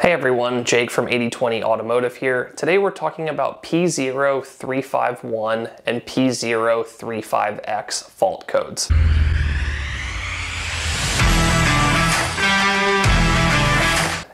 Hey everyone, Jake from 8020 Automotive here. Today we're talking about P0351 and P035X fault codes.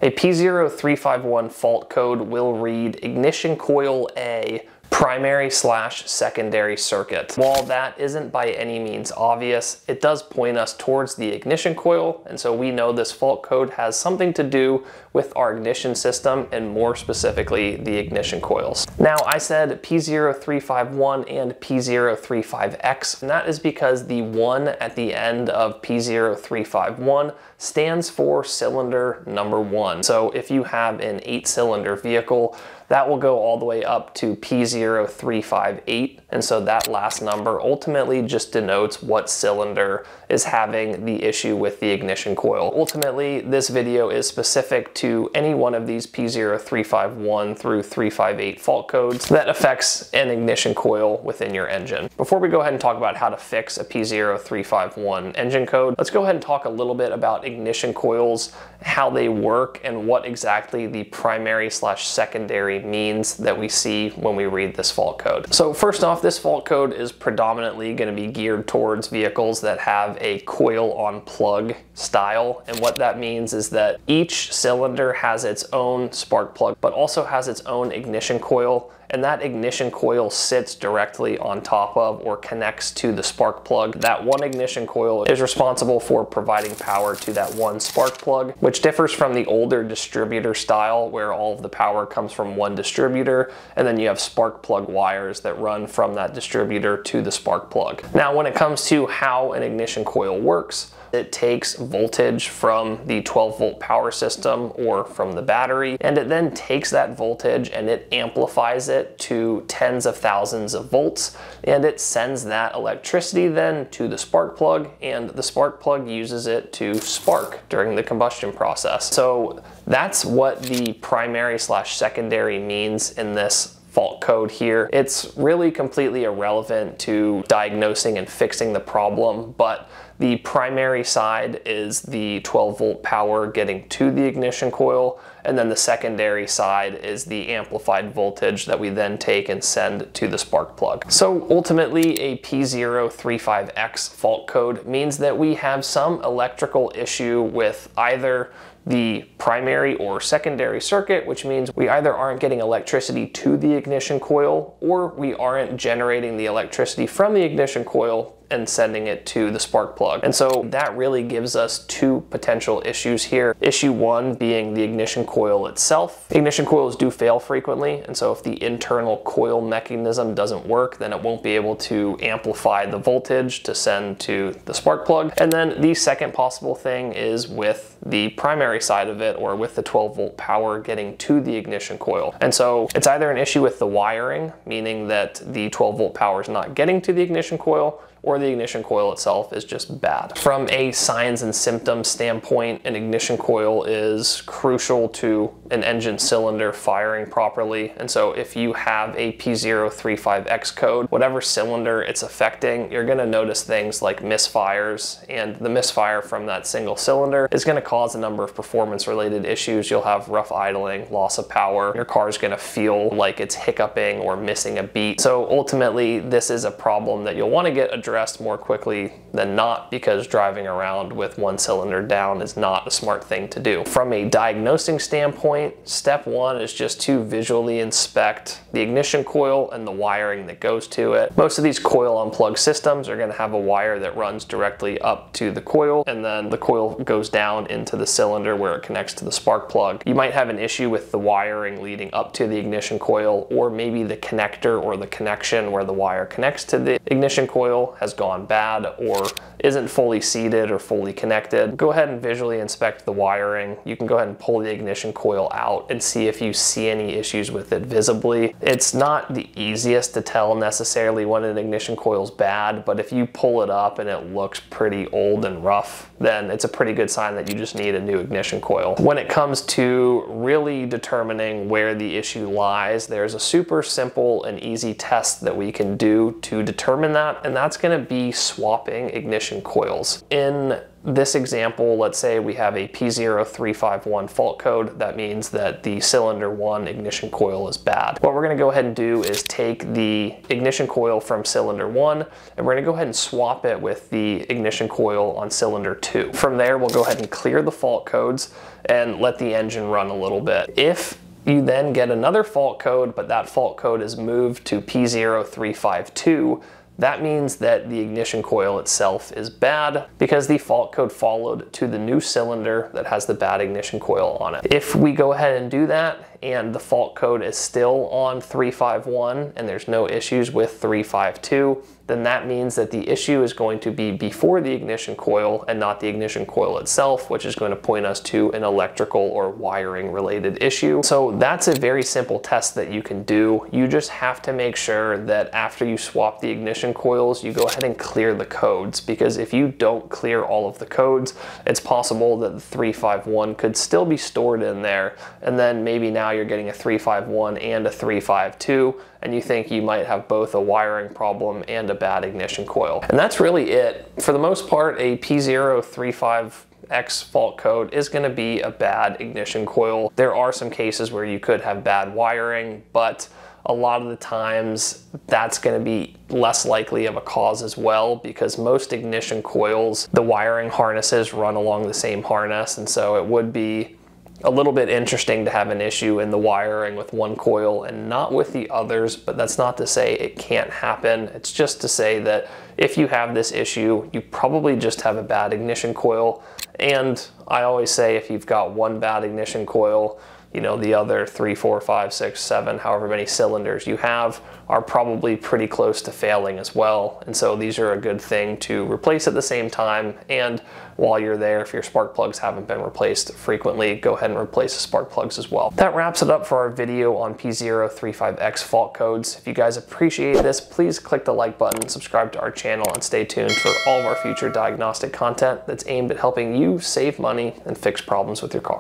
A P0351 fault code will read ignition coil A primary slash secondary circuit. While that isn't by any means obvious, it does point us towards the ignition coil, and so we know this fault code has something to do with our ignition system, and more specifically, the ignition coils. Now, I said P0351 and P035X, and that is because the one at the end of P0351 stands for cylinder number one. So if you have an eight cylinder vehicle, that will go all the way up to P0358. And so that last number ultimately just denotes what cylinder is having the issue with the ignition coil. Ultimately, this video is specific to any one of these P0351 through 358 fault codes that affects an ignition coil within your engine. Before we go ahead and talk about how to fix a P0351 engine code, let's go ahead and talk a little bit about ignition coils, how they work, and what exactly the primary slash secondary means that we see when we read this fault code. So first off, this fault code is predominantly going to be geared towards vehicles that have a coil on plug style. And what that means is that each cylinder has its own spark plug, but also has its own ignition coil and that ignition coil sits directly on top of or connects to the spark plug. That one ignition coil is responsible for providing power to that one spark plug, which differs from the older distributor style where all of the power comes from one distributor, and then you have spark plug wires that run from that distributor to the spark plug. Now, when it comes to how an ignition coil works, it takes voltage from the 12 volt power system or from the battery, and it then takes that voltage and it amplifies it to tens of thousands of volts, and it sends that electricity then to the spark plug, and the spark plug uses it to spark during the combustion process. So that's what the primary slash secondary means in this fault code here. It's really completely irrelevant to diagnosing and fixing the problem, but the primary side is the 12 volt power getting to the ignition coil, and then the secondary side is the amplified voltage that we then take and send to the spark plug. So ultimately a P035X fault code means that we have some electrical issue with either the primary or secondary circuit, which means we either aren't getting electricity to the ignition coil or we aren't generating the electricity from the ignition coil and sending it to the spark plug. And so that really gives us two potential issues here. Issue one being the ignition coil itself. Ignition coils do fail frequently, and so if the internal coil mechanism doesn't work, then it won't be able to amplify the voltage to send to the spark plug. And then the second possible thing is with the primary side of it or with the 12 volt power getting to the ignition coil. And so it's either an issue with the wiring, meaning that the 12 volt power is not getting to the ignition coil, or the ignition coil itself is just bad. From a signs and symptoms standpoint, an ignition coil is crucial to an engine cylinder firing properly. And so if you have a P035X code, whatever cylinder it's affecting, you're gonna notice things like misfires and the misfire from that single cylinder is gonna cause a number of performance related issues. You'll have rough idling, loss of power. Your car is gonna feel like it's hiccuping or missing a beat. So ultimately, this is a problem that you'll wanna get addressed more quickly than not because driving around with one cylinder down is not a smart thing to do. From a diagnosing standpoint, step one is just to visually inspect the ignition coil and the wiring that goes to it. Most of these coil on plug systems are gonna have a wire that runs directly up to the coil and then the coil goes down into the cylinder where it connects to the spark plug. You might have an issue with the wiring leading up to the ignition coil or maybe the connector or the connection where the wire connects to the ignition coil has gone bad or isn't fully seated or fully connected. Go ahead and visually inspect the wiring. You can go ahead and pull the ignition coil out and see if you see any issues with it visibly. It's not the easiest to tell necessarily when an ignition coil is bad, but if you pull it up and it looks pretty old and rough, then it's a pretty good sign that you just need a new ignition coil. When it comes to really determining where the issue lies, there's a super simple and easy test that we can do to determine that, and that's gonna gonna be swapping ignition coils. In this example, let's say we have a P0351 fault code. That means that the cylinder one ignition coil is bad. What we're gonna go ahead and do is take the ignition coil from cylinder one, and we're gonna go ahead and swap it with the ignition coil on cylinder two. From there, we'll go ahead and clear the fault codes and let the engine run a little bit. If you then get another fault code, but that fault code is moved to P0352, that means that the ignition coil itself is bad because the fault code followed to the new cylinder that has the bad ignition coil on it. If we go ahead and do that and the fault code is still on 351 and there's no issues with 352, then that means that the issue is going to be before the ignition coil and not the ignition coil itself, which is going to point us to an electrical or wiring related issue. So that's a very simple test that you can do. You just have to make sure that after you swap the ignition coils, you go ahead and clear the codes because if you don't clear all of the codes, it's possible that the 351 could still be stored in there and then maybe now you're getting a 351 and a 352 and you think you might have both a wiring problem and a bad ignition coil. And that's really it. For the most part, a P035X fault code is going to be a bad ignition coil. There are some cases where you could have bad wiring, but a lot of the times that's going to be less likely of a cause as well because most ignition coils, the wiring harnesses run along the same harness and so it would be a little bit interesting to have an issue in the wiring with one coil and not with the others, but that's not to say it can't happen. It's just to say that if you have this issue, you probably just have a bad ignition coil. And I always say if you've got one bad ignition coil, you know, the other three, four, five, six, seven, however many cylinders you have are probably pretty close to failing as well. And so these are a good thing to replace at the same time. And while you're there, if your spark plugs haven't been replaced frequently, go ahead and replace the spark plugs as well. That wraps it up for our video on P035X fault codes. If you guys appreciate this, please click the like button, subscribe to our channel, and stay tuned for all of our future diagnostic content that's aimed at helping you save money and fix problems with your car.